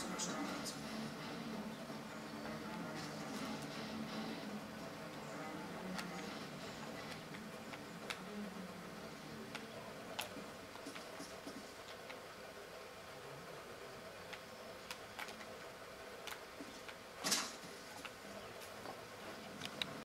Commissioner Strongbow.